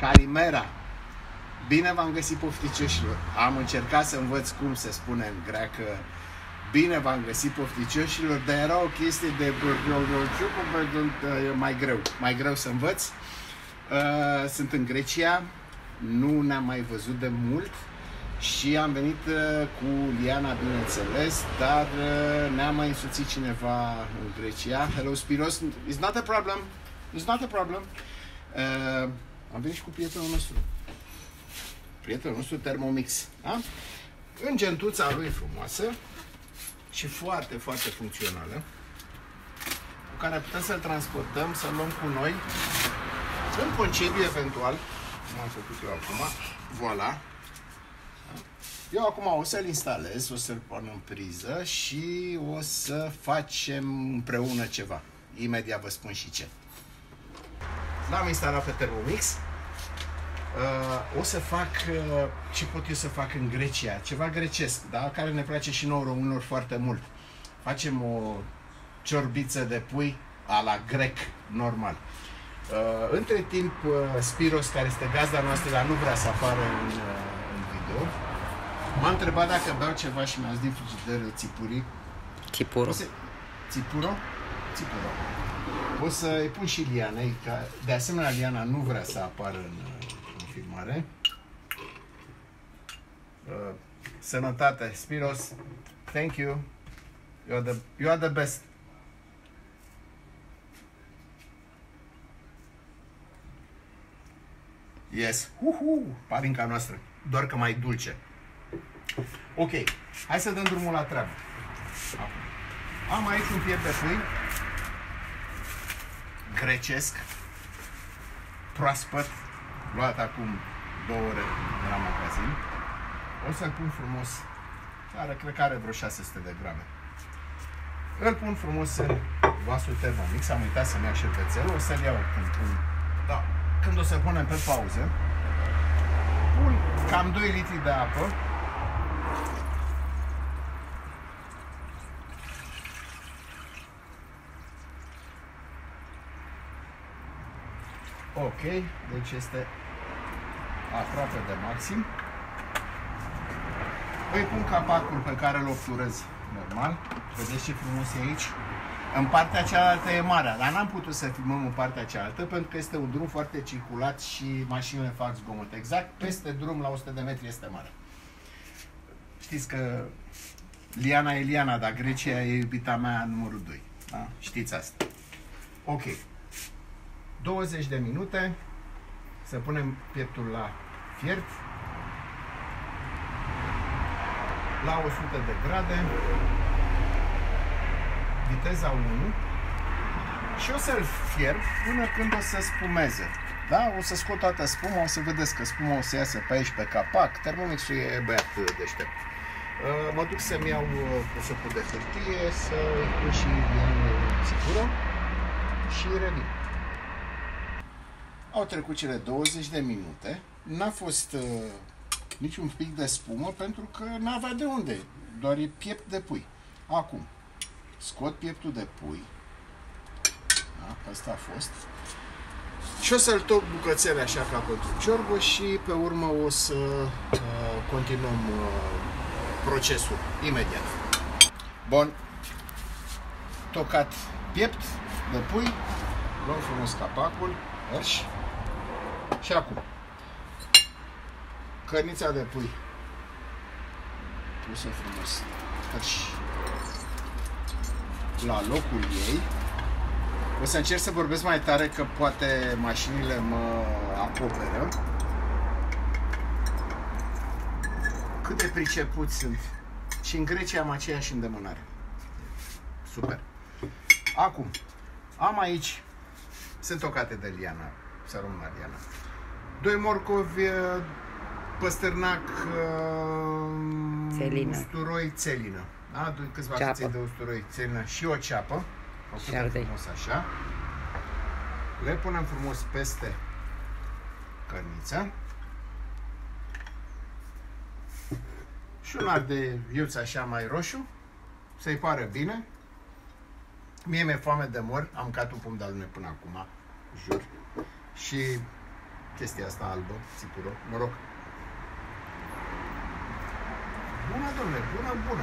Calimera! Bine v-am găsit, pofticioșilor! Am încercat să învăț cum se spune în greacă Bine v-am găsit, pofticioșilor, dar era o chestie de mai greu, mai greu să învăț. Uh, sunt în Grecia, nu ne-am mai văzut de mult și am venit uh, cu Liana, bineînțeles, dar uh, ne-a mai însuțit cineva în Grecia. Hello, Spiros. It's not a problem. It's not a problem. Uh, am venit și cu prietenul nostru. Prietenul nostru Thermomix. Da? În gentuța lui frumoasă și foarte, foarte funcțională, cu care putem să-l transportăm, să-l luăm cu noi în concediu eventual, cum am făcut eu acum, voilà. Eu acum o să-l instalez, o să-l pun în priză și o să facem împreună ceva. Imediat vă spun și ce. L-am instalat pe Thermomix. Uh, o să fac uh, ce pot eu să fac în Grecia, ceva grecesc, da? care ne place și nouă românilor foarte mult. Facem o ciorbiță de pui a la grec normal. Uh, între timp, uh, Spiros, care este gazda noastră, dar nu vrea să apară în, uh, în video, m-a întrebat dacă beau ceva și mi-a zis din frigider țipuri. Țipuru. Să... Țipuro? Țipuro. O să-i pun și Lianei, că de asemenea Liana nu vrea să apară în, în filmare. Uh, sănătate, Spiros, thank you. You are the, you are the best. Yes. Uhu, parinca noastră. Doar că mai dulce. Ok. Hai să dăm drumul la treabă. Am aici un piept de pui grecesc, proaspăt, luat acum două ore de la magazin. O să-l pun frumos, are, cred că are vreo 600 de grame. Îl pun frumos în vasul Thermomix, am uitat să-mi iau șervețelul, o să-l iau când, când, da, când o să punem pe pauză. Pun cam 2 litri de apă, Ok, deci este aproape de maxim. Îi pun capacul pe care îl obturez normal. Vedeți ce frumos e aici? În partea cealaltă e marea, dar n-am putut să filmăm în partea cealaltă pentru că este un drum foarte circulat și mașinile fac zgomot. Exact peste drum la 100 de metri este mare. Știți că Liana e Liana, dar Grecia e iubita mea numărul 2. Da? Știți asta. Ok. 20 de minute, să punem pieptul la fiert, la 100 de grade, viteza 1 și o să-l fierb până când o să spumeze. Da? O să scot toată spuma, o să vedeți că spuma o să iasă pe aici pe capac. Termomixul e băiat deștept. Uh, mă duc să-mi iau uh, o sopul de hârtie, să pun și în țipură și revin. Au trecut cele 20 de minute, n-a fost uh, niciun pic de spumă pentru că n-avea de unde, doar e piept de pui. Acum, scot pieptul de pui, da, asta a fost, și o să-l toc bucățele așa ca pentru ciorbă și pe urmă o să uh, continuăm uh, procesul imediat. Bun, tocat piept de pui, luăm frumos capacul, Arși. Și acum, cărnița de pui pusă frumos Arși. la locul ei. O să încerc să vorbesc mai tare că poate mașinile mă acoperă. Cât de pricepuți sunt. Și în Grecia am aceeași îndemânare. Super. Acum, am aici sunt tocate de Liana, să rămână Liana. Doi morcovi, păstârnac, Țelină. usturoi, țelină. Da? Câțiva Ceapă. cuței de usturoi, țelină și o ceapă. O Și punem ardei. frumos așa. Le punem frumos peste cărniță. Și un ardei iuț așa mai roșu, să-i pară bine. Mie mi-e foame de mor, am mâncat un pom de alune până acum, jur. Și chestia asta albă, țipură, mă rog. Bună, domnule, bună, bună.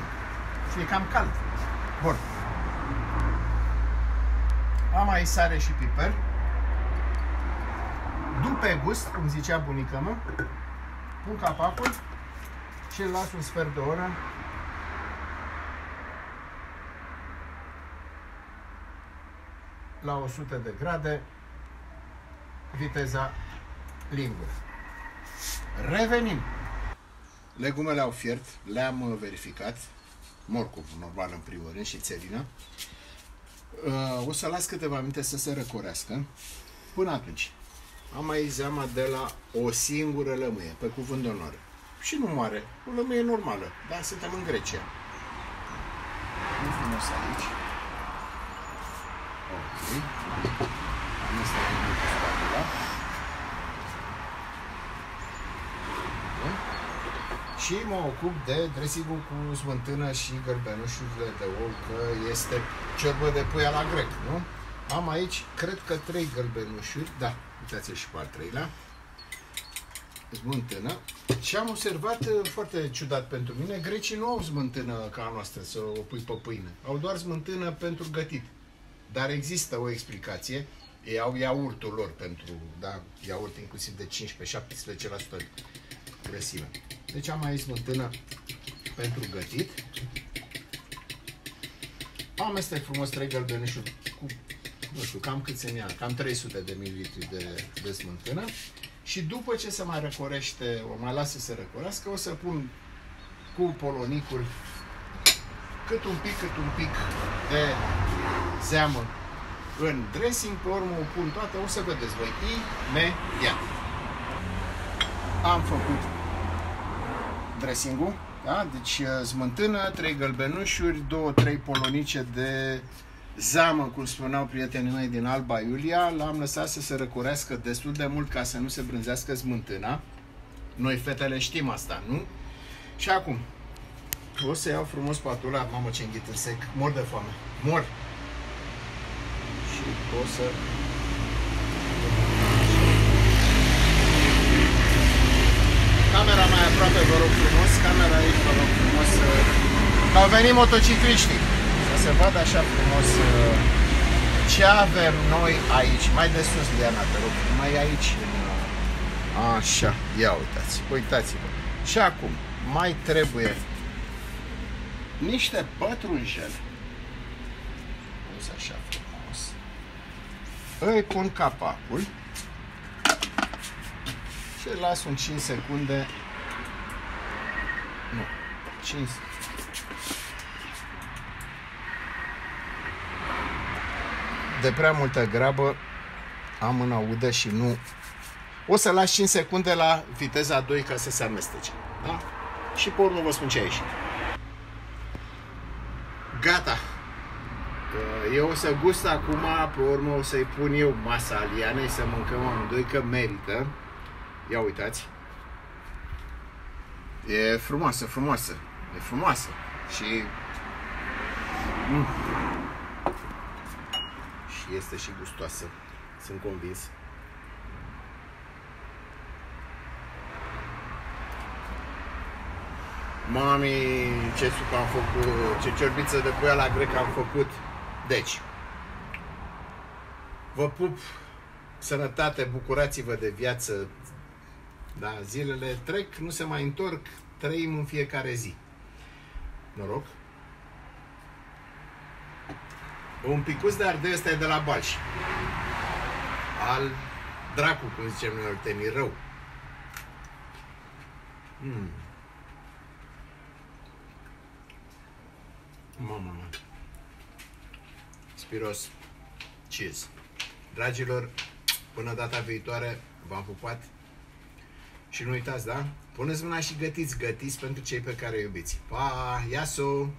Și e cam cald. Bun. Am aici sare și piper. După gust, cum zicea bunica mea, pun capacul și îl las un sfert de oră la 100 de grade, viteza lingură. Revenim. Legumele au fiert, le-am uh, verificat, morcov normal în primul rând și țelină. Uh, o să las câteva minute să se răcorească. Până atunci, am aici zeama de la o singură lămâie, pe cuvânt de onoare. Și nu moare, o lămâie normală, dar suntem în Grecia. Nu frumos aici. Ok. Amestecăm cu spatula. Și mă ocup de dressing cu smântână și gălbenușurile de ou, că este ciorbă de puia la grec, nu? Am aici, cred că trei gălbenușuri, da, uitați și pe al treilea, smântână. Și am observat uh, foarte ciudat pentru mine, grecii nu au smântână ca a noastră să o pui pe pâine. Au doar smântână pentru gătit. Dar există o explicație. Ei au iaurtul lor pentru, da, iaurt inclusiv de 15-17% grăsime. Deci am aici smântână pentru gătit. Amestec frumos 3 gălbenușuri cu, nu știu, cam cât se ia, cam 300 de ml de, de smântână. Și după ce se mai răcorește, o mai las să se răcorească, o să pun cu polonicul cât un pic, cât un pic de zeamă în dressing, pe urmă o pun toate, o să vedeți voi imediat. Am făcut dressing-ul, da? deci uh, smântână, 3 gălbenușuri, 2-3 polonice de zeamă, cum spuneau prietenii mei din Alba Iulia, l-am lăsat să se răcurească destul de mult ca să nu se brânzească smântâna. Noi fetele știm asta, nu? Și acum, o să iau frumos patula, mamă ce înghit în sec, mor de foame, mor. Și o să... Camera mai aproape, vă rog frumos, camera aici, vă rog frumos. Au venit motocicliștii să văd așa frumos uh, ce avem noi aici. Mai de sus, Liana, te rog, mai aici. Așa, ia uitați, uitați-vă. Și acum, mai trebuie niște pătrunjeli. Pus așa frumos. Îi pun capacul și las un 5 secunde. Nu, 5 de prea multă grabă am în audă și nu... O să las 5 secunde la viteza 2 ca să se amestece. Da? Și pe urmă vă spun ce a ieșit. Gata. Eu o să gust acum, pe urmă o să-i pun eu masa alianei să mâncăm amândoi, că merită. Ia uitați. E frumoasă, frumoasă. E frumoasă. Și... Mm și este și gustoasă. Sunt convins. Mami, ce suc am făcut, ce ciorbiță de puia la grec am făcut. Deci, vă pup, sănătate, bucurați-vă de viață. Da, zilele trec, nu se mai întorc, trăim în fiecare zi. Noroc! Un picuț de ardei ăsta e de la Balș. Al dracu, cum zicem noi, al rău. Mm. Mamă, mă. Spiros. Cheers. Dragilor, până data viitoare, v-am pupat. Și nu uitați, da? Puneți mâna și gătiți, gătiți pentru cei pe care iubiți. Pa, iaso!